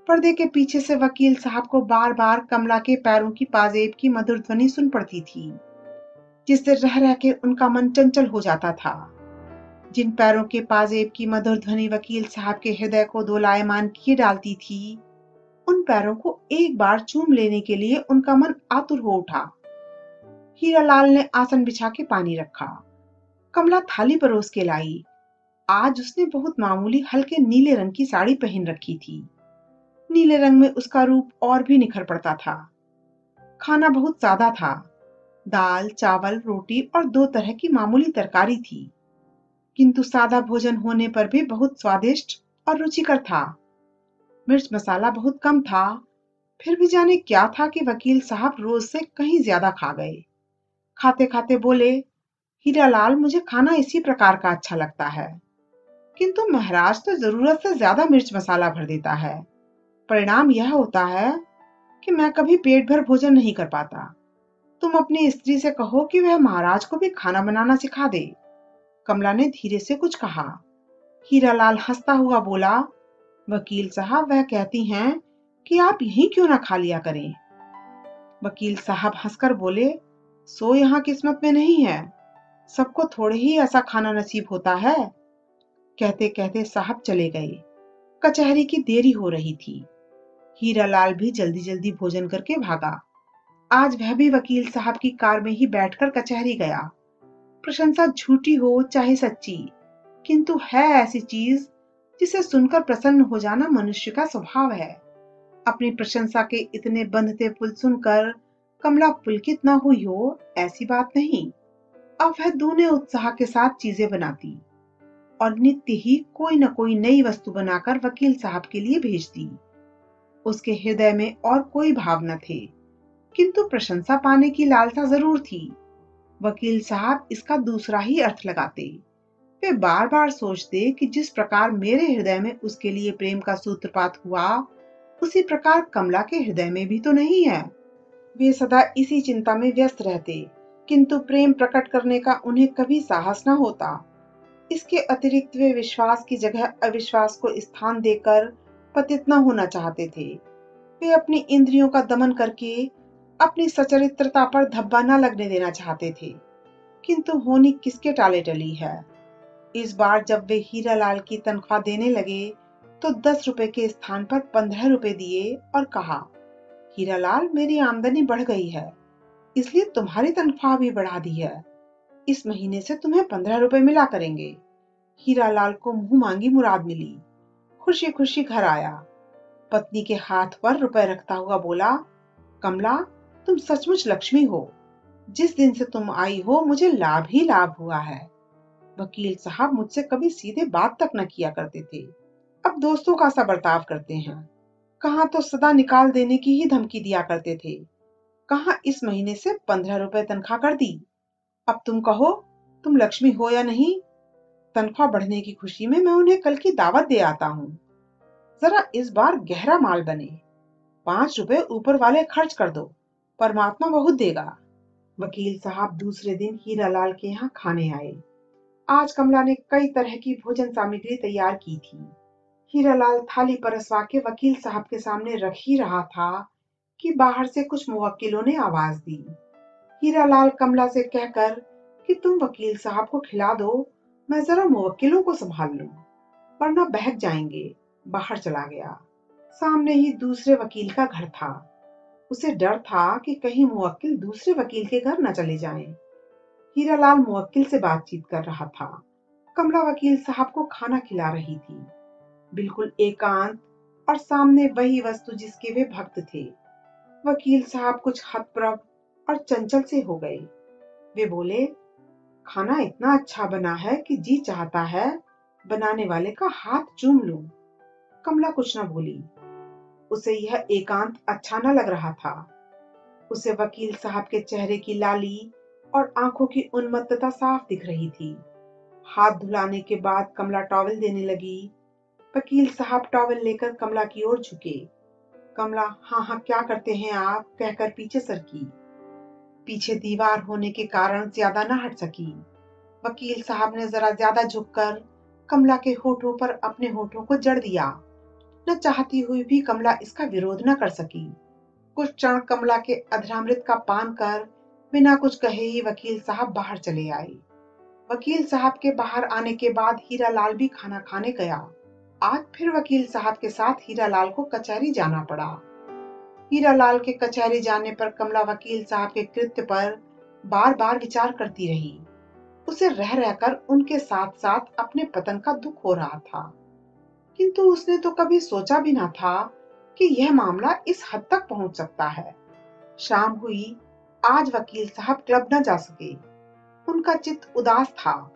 पर्दे के पीछे से वकील साहब को बार बार कमला के पैरों की पाजेब की मधुर ध्वनि सुन पड़ती थी जिससे रह रह के उनका मन चंचल हो जाता था। जिन पैरों के पाजेब की मधुर ध्वनि वकील साहब के हृदय को दोलायमान किए डालती थी, उन पैरों को एक बार चूम लेने के लिए उनका मन आतुर हो उठा। हीरालाल ने आसन बिछा के पानी रखा। कमला थाली परोस के लाई। आज उसने बहुत मामूली हल्के नीले रंग की साड़ी पहन रखी थी। नीले रंग में उसका रूप और भी निखर पड़ता था। खाना बहुत सादा था। दाल, चावल, रोटी और दो तरह की मामूली तरकारी थी। किंतु सादा भोजन होने पर भी बहुत स्वादिष्ट और रुचिकर था। मिर्च मसाला बहुत कम था। फिर भी जाने क्या था कि वकील साहब रोज से कहीं ज़्यादा खा गए। खाते खाते बोले हीरालाल मुझे खाना इसी प्रकार का अच्छा लगता है। किंतु महाराज तो ज़रूरत से ज़्यादा मिर्च मसाला भर देता है। परिणाम यह होता है कि मैं कभी पेट भर भोजन नहीं कर पाता। तुम अपनी स्त्री से कहो कि वह महाराज को भी खाना बनाना सिखा दे। कमला ने धीरे से कुछ कहा। हीरालाल हंसता हुआ बोला, वकील साहब, वह कहती हैं कि आप यहीं क्यों ना खा लिया करें? वकील साहब हंसकर बोले, सो यहाँ किस्मत में नहीं है। सबको थोड़े ही ऐसा खाना नसीब होता है। कहते कहते साहब चले गए। कचहरी की देरी हो रही थी। हीरालाल भी जल्दी जल्दी भोजन करके भागा। आज वह भी वकील साहब की कार में ही बैठकर कचहरी गया। प्रशंसा झूठी हो चाहे सच्ची, किंतु है ऐसी चीज़ जिसे सुनकर प्रसन्न हो जाना मनुष्य का स्वभाव है। अपनी प्रशंसा के इतने बंधते पुल सुनकर कमला पुलकित न हुई हो, ऐसी बात नहीं। अब वह दूने उत्साह के साथ चीज़ें बनाती और नित्य ही कोई न कोई नई वस्तु बनाकर वकील साहब के लिए भेजती। उसके हृदय में और कोई भाव न थे। किंतु प्रशंसा पाने की लालसा ज़रूर थी। वकील साहब इसका दूसरा ही अर्थ लगाते। वे बार बार सोचते कि जिस प्रकार मेरे हृदय में उसके लिए प्रेम का सूत्रपात हुआ, उसी प्रकार कमला के हृदय में भी तो नहीं है। वे सदा इसी चिंता में व्यस्त रहते, किंतु प्रेम प्रकट करने का उन्हें कभी साहस न होता। इसके अतिरिक्त वे विश्वास की जगह अविश्वास को स्थान देकर पतित न होना चाहते थे। वे अपनी इंद्रियों का दमन करके अपनी सचरित्रता पर धब्बा न लगने देना चाहते थे। किंतु होनी किसके टाले टली है? इस बार जब वे हीरा लाल की तनख्वाह देने लगे तो दस रुपए के स्थान पर पंद्रह रुपए दिए और कहा, हीरा लाल, मेरी आमदनी बढ़ गई है, इसलिए तुम्हारी तनख्वाह भी बढ़ा दी है। इस महीने से तुम्हें पंद्रह रुपए मिला करेंगे। हीरा लाल को मुँह मांगी मुराद मिली। खुशी खुशी घर आया। पत्नी के हाथ पर रुपए रखता हुआ बोला, कमला, तुम सचमुच लक्ष्मी हो। जिस दिन से तुम आई हो, मुझे लाभ ही लाभ हुआ है। वकील साहब मुझसे कभी सीधे बात तक न किया करते थे। अब दोस्तों का सा बर्ताव करते हैं। कहा तो सदा निकाल देने की ही धमकी दिया करते थे। कहा इस महीने से पंद्रह रुपए तनख्वाह कर दी? अब तुम कहो, तुम लक्ष्मी हो या नहीं? तनख्वाह बढ़ने की खुशी में मैं उन्हें कल की दावत दे आता हूँ। जरा इस बार गहरा माल बने। पाँच रुपए ऊपर वाले खर्च कर दो। परमात्मा बहुत देगा। वकील साहब दूसरे दिन हीरालाल के यहाँ खाने आए। आज कमला ने कई तरह की भोजन सामग्री तैयार की थी। हीरा लाल थाली परसवा के वकील साहब के सामने रख ही रहा था कि बाहर से कुछ मुवक्किलों ने आवाज़ दी। हीरा लाल कमला से कहकर कि, तुम वकील साहब को खिला दो। मैं जरा मुवक्किलों को संभाल लूँ, वरना बहक जाएँगे, बाहर चला गया। सामने ही दूसरे वकील का घर था। उसे डर था कि कहीं मुवक्किल दूसरे वकील के घर न चले जाएँ। हीरालाल मुवक्किल से बातचीत कर रहा था। कमला वकील साहब को खाना खिला रही थी। बिल्कुल एकांत और सामने वही वस्तु जिसके वे भक्त थे। वकील साहब कुछ हतप्रभ और चंचल से हो गए। वे बोले खाना इतना अच्छा बना है कि जी चाहता है बनाने वाले का हाथ चूम लूँ। कमला कुछ न बोली। उसे यह एकांत अच्छा न लग रहा था। उसे वकील साहब के चेहरे की लाली और आँखों की उन्मत्तता साफ़ दिख रही थी। हाथ धुलाने के बाद कमला टॉवल देने लगी। वकील साहब टॉवल लेकर कमला की ओर झुके। कमला हाँ हाँ क्या करते हैं आप? कहकर पीछे सरकी पीछे दीवार होने के कारण ज़्यादा न हट सकी। वकील साहब ने जरा ज़्यादा झुककर कमला के होठों पर अपने होठों को जड़ दिया। न चाहती हुई भी कमला इसका विरोध न कर सकी। कुछ क्षण कमला के अधरामृत का पान कर बिना कुछ कहे ही वकील साहब बाहर चले आए। वकील साहब के बाहर आने के बाद हीरा लाल भी खाना खाने गया। आज फिर वकील साहब के साथ हीरा लाल को कचहरी जाना पड़ा। हीरा लाल के कचहरी जाने पर कमला वकील साहब के कृत्य पर बार बार विचार करती रही। उसे रह रहकर उनके साथ साथ अपने पतन का दुख हो रहा था। किंतु उसने तो कभी सोचा भी ना था कि यह मामला इस हद तक पहुँच सकता है। शाम हुई, आज वकील साहब क्लब न जा सके। उनका चित्त उदास था।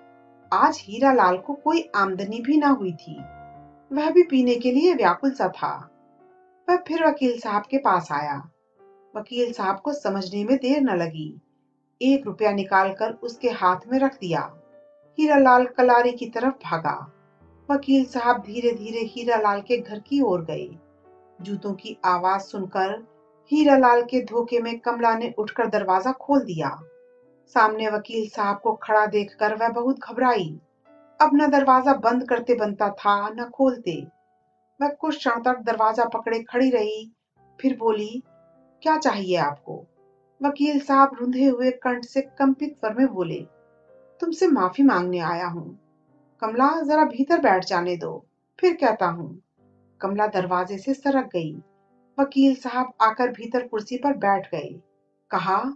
आज हीरा लाल को कोई आमदनी भी ना हुई थी। वह भी पीने के लिए व्याकुल सा था। वह फिर वकील साहब के पास आया। वकील साहब को समझने में देर न लगी। एक रुपया निकालकर उसके हाथ में रख दिया। हीरा लाल कलारी की तरफ़ भागा। वकील साहब धीरे धीरे हीरा लाल के घर की ओर गए। जूतों की आवाज़ सुनकर हीरा लाल के धोखे में कमला ने उठकर दरवाज़ा खोल दिया। सामने वकील साहब को खड़ा देखकर वह बहुत घबराई। अब न दरवाज़ा बंद करते बनता था, न खोलते। वह कुछ क्षण तक दरवाज़ा पकड़े खड़ी रही, फिर बोली, क्या चाहिए आपको? वकील साहब रुंधे हुए कंठ से कंपित स्वर में बोले, तुमसे माफ़ी मांगने आया हूँ। कमला, जरा भीतर बैठ जाने दो, फिर कहता हूँ। कमला दरवाजे से सरक गई। वकील साहब आकर भीतर कुर्सी पर बैठ गए। कहा,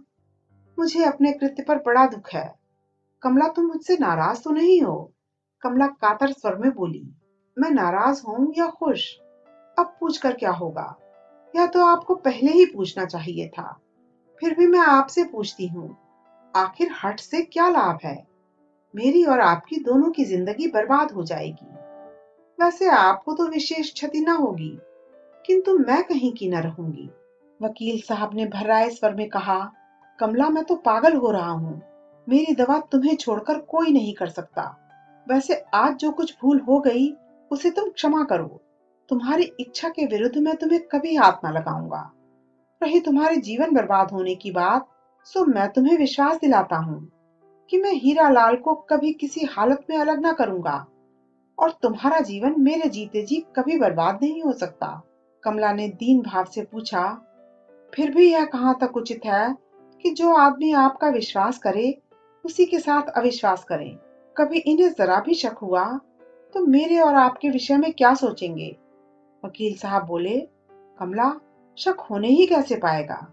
मुझे अपने कृत्य पर बड़ा दुख है। कमला, तुम मुझसे नाराज़ तो नहीं हो? कमला कातर स्वर में बोली मैं नाराज़ हूँ या खुश? अब पूछ कर क्या होगा? यह तो आपको पहले ही पूछना चाहिए था। फिर भी मैं आपसे पूछती हूँ, आखिर हट से क्या लाभ है? मेरी और आपकी दोनों की ज़िंदगी बर्बाद हो जाएगी। वैसे आपको तो विशेष क्षति न होगी, किंतु मैं कहीं की न रहूँगी। वकील साहब ने भर्राए स्वर में कहा, कमला, मैं तो पागल हो रहा हूँ। मेरी दवा तुम्हें छोड़कर कोई नहीं कर सकता। वैसे आज जो कुछ भूल हो गई उसे तुम क्षमा करो। तुम्हारी इच्छा के विरुद्ध मैं तुम्हें कभी हाथ न लगाऊँगा। रही तुम्हारे जीवन बर्बाद होने की बात, सो मैं तुम्हें विश्वास दिलाता हूँ कि मैं हीरा लाल को कभी किसी हालत में अलग ना करूँगा और तुम्हारा जीवन मेरे जीते जी कभी बर्बाद नहीं हो सकता। कमला ने दीन भाव से पूछा, फिर भी यह कहाँ तक उचित है कि जो आदमी आपका विश्वास करे, उसी के साथ अविश्वास करें? कभी इन्हें जरा भी शक हुआ तो मेरे और आपके विषय में क्या सोचेंगे? वकील साहब बोले, कमला, शक होने ही कैसे पाएगा?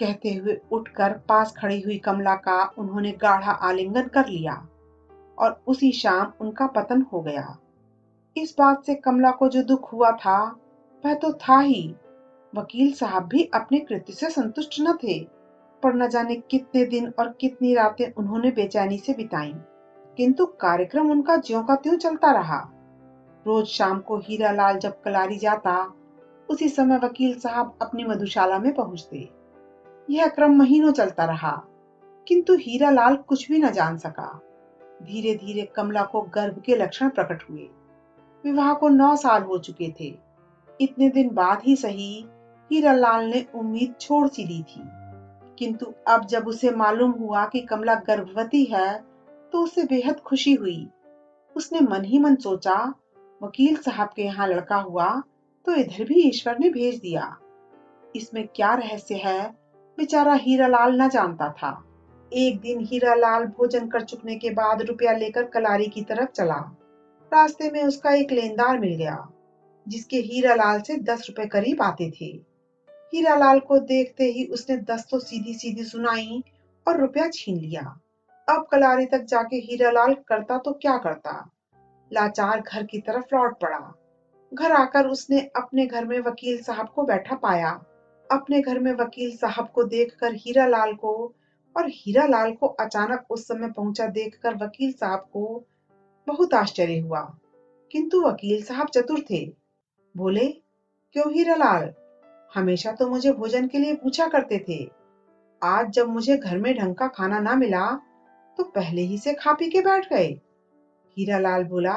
कहते हुए उठकर पास खड़ी हुई कमला का उन्होंने गाढ़ा आलिंगन कर लिया और उसी शाम उनका पतन हो गया। इस बात से कमला को जो दुख हुआ था, वह तो था ही। वकील साहब भी अपने कृत्य से संतुष्ट न थे, पर न जाने कितने दिन और कितनी रातें उन्होंने बेचैनी से बिताई। किंतु कार्यक्रम उनका ज्यो का त्यों चलता रहा। रोज शाम को हीरा लाल जब कलारी जाता, उसी समय वकील साहब अपनी मधुशाला में पहुँचते। यह क्रम महीनों चलता रहा, किंतु हीरा लाल कुछ भी न जान सका। धीरे धीरे कमला को गर्भ के लक्षण प्रकट हुए। विवाह को नौ साल हो चुके थे। इतने दिन बाद ही सही हीरा लाल ने उम्मीद छोड़ सी दी थी। किंतु अब जब उसे मालूम हुआ कि कमला गर्भवती है तो उसे बेहद खुशी हुई। उसने मन ही मन सोचा, वकील साहब के यहाँ लड़का हुआ तो इधर भी ईश्वर ने भेज दिया। इसमें क्या रहस्य है, बेचारा हीरा लाल न जानता था। एक दिन हीरा लाल भोजन कर चुकने के बाद रुपया लेकर कलारी की तरफ़ चला। रास्ते में उसका एक लेनदार मिल गया, जिसके हीरा लाल से दस रुपए करीब आते थे। हीरालाल को देखते ही उसने दस तो सीधी सीधी सुनाई और रुपया छीन लिया। अब कलारी तक जाके हीरालाल करता तो क्या करता? लाचार घर की तरफ़ लौट पड़ा। घर आकर उसने अपने घर में वकील साहब को बैठा पाया। अपने घर में वकील साहब को देखकर हीरालाल को और हीरालाल को अचानक उस समय पहुँचा देखकर वकील साहब को बहुत आश्चर्य हुआ। किंतु वकील साहब चतुर थे। बोले, क्यों हीरालाल हमेशा तो मुझे भोजन के लिए पूछा करते थे। आज जब मुझे घर में ढंग का खाना ना मिला तो पहले ही से खा पी के बैठ गए। हीरा लाल बोला,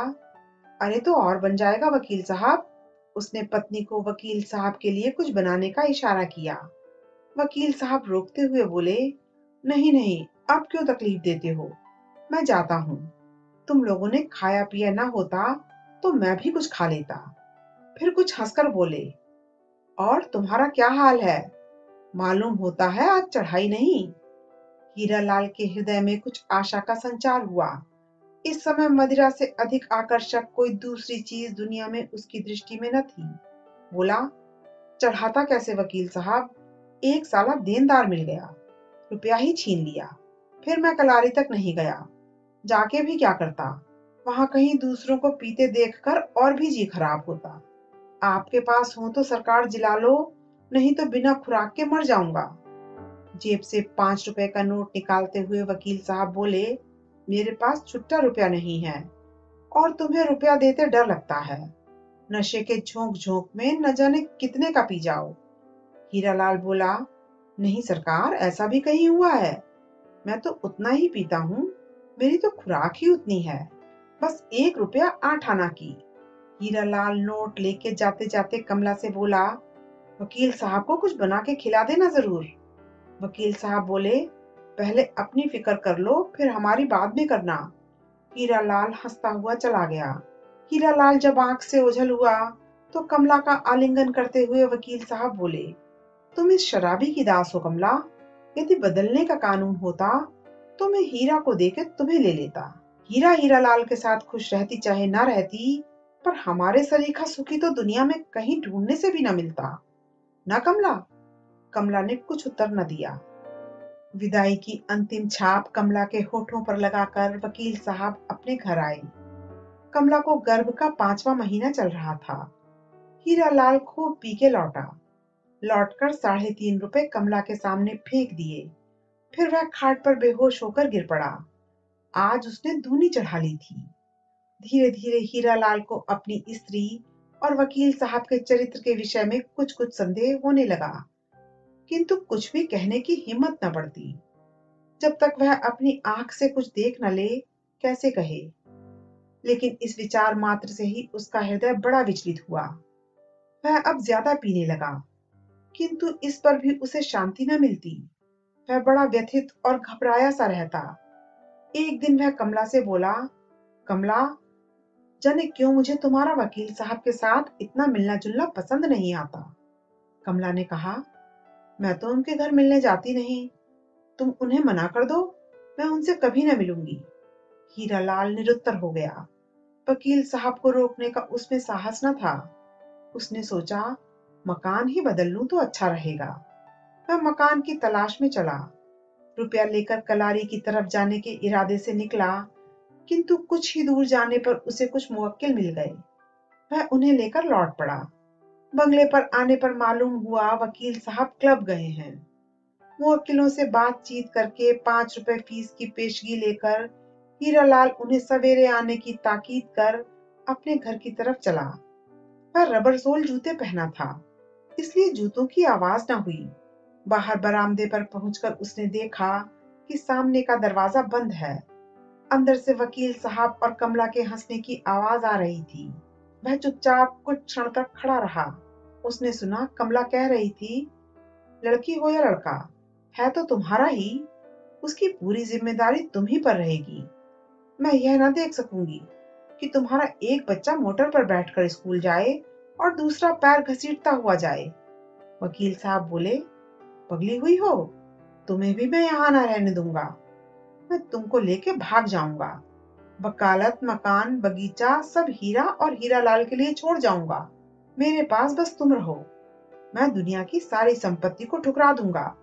अरे तो और बन जाएगा वकील साहब। उसने पत्नी को वकील साहब के लिए कुछ बनाने का इशारा किया। वकील साहब रोकते हुए बोले, नहीं नहीं, अब क्यों तकलीफ़ देते हो? मैं जाता हूँ। तुम लोगों ने खाया पिया ना होता तो मैं भी कुछ खा लेता। फिर कुछ हंसकर बोले, और तुम्हारा क्या हाल है? मालूम होता है आज चढ़ाई नहीं। हीरा लाल के हृदय में कुछ आशा का संचार हुआ। इस समय मदिरा से अधिक आकर्षक कोई दूसरी चीज़ दुनिया में उसकी दृष्टि में न थी। बोला, चढ़ाता कैसे वकील साहब? एक साला देनदार मिल गया। रुपया ही छीन लिया। फिर मैं कलारी तक नहीं गया। जाके भी क्या करता? वहाँ कहीं दूसरों को पीते देखकर और भी जी खराब होता। आपके पास हो तो सरकार जिला लो, नहीं तो बिना खुराक के मर जाऊँगा। जेब से पाँच रुपए का नोट निकालते हुए वकील साहब बोले, मेरे पास छुट्टा रुपया नहीं है और तुम्हें रुपया देते डर लगता है। नशे के झोंक झोंक में न जाने कितने का पी जाओ। हीरालाल बोला, नहीं सरकार, ऐसा भी कहीं हुआ है। मैं तो उतना ही पीता हूँ। मेरी तो खुराक ही उतनी है। बस एक रुपया आठ आना की। हीरालाल नोट लेके जाते जाते कमला से बोला, वकील साहब को कुछ बना के खिला देना ज़रूर। वकील साहब बोले, पहले अपनी फ़िक्र कर लो, फिर हमारी बात भी करना। हीरालाल हंसता हुआ चला गया। हीरालाल जब आँख से ओझल हुआ तो कमला का आलिंगन करते हुए वकील साहब बोले, तुम इस शराबी की दास हो कमला। यदि बदलने का कानून होता तो मैं हीरा को देकर तुम्हें ले लेता। हीरा हीरा लाल के साथ खुश रहती चाहे ना रहती, पर हमारे सरीखा सुखी तो दुनिया में कहीं ढूँढने से भी ना मिलता। ना कमला? कमला ने कुछ उत्तर न दिया। विदाई की अंतिम छाप कमला के होठों पर लगाकर वकील साहब अपने घर आए। कमला को गर्भ का पांचवा महीना चल रहा था। हीरा लाल खूब पी के लौटा। लौटकर साढ़े तीन रुपए कमला के सामने फेंक दिए। फिर वह खाट पर बेहोश होकर गिर पड़ा। आज उसने दूनी चढ़ा ली थी। धीरे धीरे हीरा लाल को अपनी स्त्री और वकील साहब के चरित्र के विषय में कुछ कुछ संदेह होने लगा। किंतु कुछ भी कहने की हिम्मत न बढ़ती। जब तक वह अपनी आँख से कुछ देख न ले, कैसे कहे? लेकिन इस विचार मात्र से ही उसका हृदय बड़ा विचलित हुआ। वह अब ज़्यादा पीने लगा, किंतु इस पर भी उसे शांति न मिलती। वह बड़ा व्यथित और घबराया सा रहता। एक दिन वह कमला से बोला, कमला, जाने क्यों मुझे तुम्हारा वकील साहब के साथ इतना मिलना जुलना पसंद नहीं आता? कमला ने कहा मैं तो उनके घर मिलने जाती नहीं। तुम उन्हें मना कर दो, मैं उनसे कभी न मिलूँगी। हीरा लाल निरुत्तर हो गया। वकील साहब को रोकने का उसमें साहस न था। उसने सोचा, मकान ही बदल लूँ तो अच्छा रहेगा। वह मकान की तलाश में चला। रुपया लेकर कलारी की तरफ़ जाने के इरादे से निकला, किंतु कुछ ही दूर जाने पर उसे कुछ मुवक्किल मिल गए। वह उन्हें लेकर लौट पड़ा। बंगले पर आने पर मालूम हुआ वकील साहब क्लब गए हैं। मुवक्किलों से बातचीत करके पाँच रुपए फ़ीस की पेशगी लेकर हीरालाल उन्हें सवेरे आने की ताकीद कर अपने घर की तरफ़ चला। वह रबर सोल जूते पहना था, इसलिए जूतों की आवाज़ न हुई। बाहर बरामदे पर पहुंचकर उसने देखा कि सामने का दरवाज़ा बंद है। अंदर से वकील साहब और कमला के हंसने की आवाज़ आ रही थी। वह चुपचाप कुछ क्षण तक खड़ा रहा। उसने सुना, कमला कह रही थी, लड़की हो या लड़का, है तो तुम्हारा ही, उसकी पूरी ज़िम्मेदारी तुम ही पर रहेगी। मैं यह ना देख सकूँगी कि तुम्हारा एक बच्चा मोटर पर बैठकर स्कूल जाए और दूसरा पैर घसीटता हुआ जाए। वकील साहब बोले, पगली हुई हो, तुम्हें भी मैं यहाँ ना रहने दूँगा। मैं तुमको लेके भाग जाऊँगा। वकालत, मकान, बगीचा, सब हीरा और हीरा लाल के लिए छोड़ जाऊँगा। मेरे पास बस तुम रहो। मैं दुनिया की सारी संपत्ति को ठुकरा दूँगा।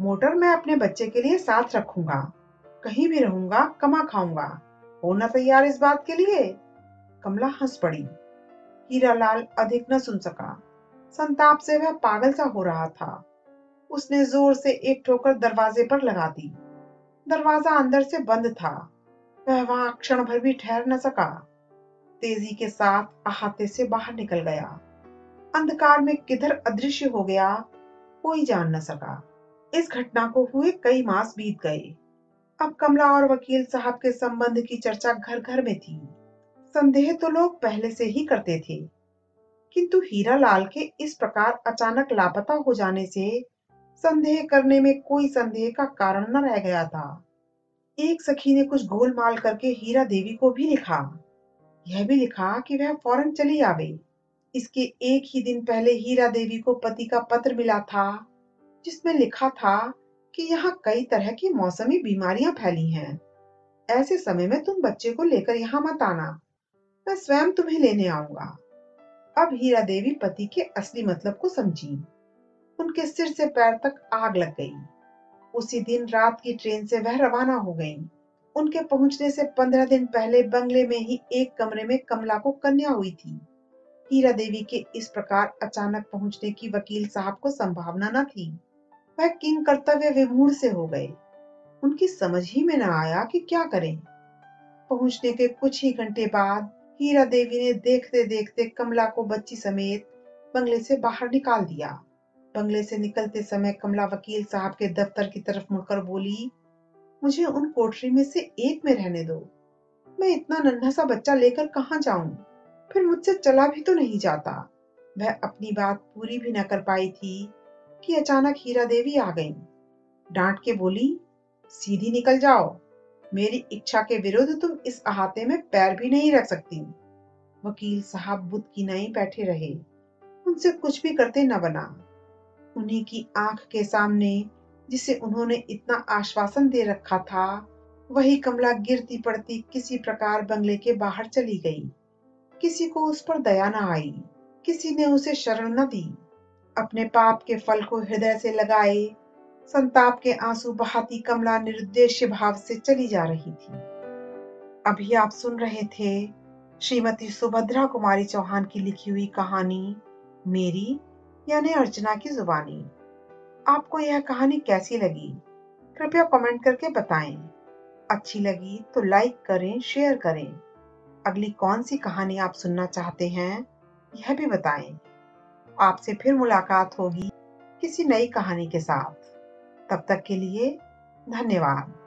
मोटर मैं अपने बच्चे के लिए साथ रखूँगा। कहीं भी रहूँगा, कमा खाऊँगा। होना तैयार इस बात के लिए? कमला हंस पड़ी। हीरालाल अधिक न सुन सका। संताप से वह पागल सा हो रहा था। उसने ज़ोर से एक ठोकर दरवाजे पर लगा दी। दरवाज़ा अंदर से बंद था। वह वहाँ क्षण भर भी ठहर न सका। तेज़ी के साथ अहाते से बाहर निकल गया। अंधकार में किधर अदृश्य हो गया, कोई जान न सका। इस घटना को हुए कई मास बीत गए। अब कमला और वकील साहब के संबंध की चर्चा घर घर में थी। संदेह तो लोग पहले से ही करते थे। किंतु हीरा लाल के इस प्रकार अचानक लापता हो जाने से संदेह करने में कोई संदेह का कारण न रह गया था। एक सखी ने कुछ गोलमाल करके हीरा देवी को भी लिखा। यह भी लिखा कि वह फ़ौरन चली आवे इसके एक ही दिन पहले हीरा देवी को पति का पत्र मिला था, जिसमें लिखा था कि यहाँ कई तरह की मौसमी बीमारियाँ फैली हैं। ऐसे समय में तुम बच्चे को लेकर यहाँ मत आना। मैं स्वयं तुम्हें लेने आऊँगा। अब हीरा देवी पति के असली मतलब को समझी। उनके सिर से पैर तक आग लग गई। उसी दिन रात की ट्रेन से वह रवाना हो गई। उनके पहुँचने से पंद्रह दिन पहले बंगले में ही एक कमरे में कमला को कन्या हुई थी। हीरा देवी के इस प्रकार अचानक पहुँचने की वकील साहब को संभावना न थी। वह किंग कर्तव्य विमूढ़ से हो गए। उनकी समझ ही में न आया कि क्या करें। पहुँचने के कुछ ही घंटे बाद हीरा देवी ने देखते देखते कमला को बच्ची समेत बंगले से बाहर निकाल दिया। बंगले से निकलते समय कमला वकील साहब के दफ्तर की तरफ़ मुड़कर बोली, मुझे उन कोठरी में से एक में रहने दो। मैं इतना नन्हा सा बच्चा लेकर कहाँ जाऊँ? फिर मुझसे चला भी तो नहीं जाता। वह अपनी बात पूरी भी न कर पाई थी कि अचानक हीरा देवी आ गई। डांट के बोली, सीधी निकल जाओ। मेरी इच्छा के विरुद्ध तुम इस अहाते में पैर भी नहीं रख सकती। वकील साहब बुद्ध की नई बैठे रहे। उनसे कुछ भी करते न बना। उन्हीं की आँख के सामने जिसे उन्होंने इतना आश्वासन दे रखा था, वही कमला गिरती पड़ती किसी प्रकार बंगले के बाहर चली गई। किसी को उस पर दया न आई, किसी ने उसे शरण न दी। अपने पाप के फल को हृदय से लगाए, संताप के आँसू बहाती कमला निर्देश भाव से चली जा रही थी। अभी आप सुन रहे थे श्रीमती सुभद्रा कुमारी चौहान की लिखी हुई कहानी, मेरी, यानी अर्चना की जुबानी। आपको यह कहानी कैसी लगी? कृपया कमेंट करके बताएँ। अच्छी लगी तो लाइक करें, शेयर करें। अगली कौन सी कहानी आप सुनना चाहते हैं, यह भी बताएँ। आपसे फिर मुलाकात होगी किसी नई कहानी के साथ। तब तक के लिए धन्यवाद।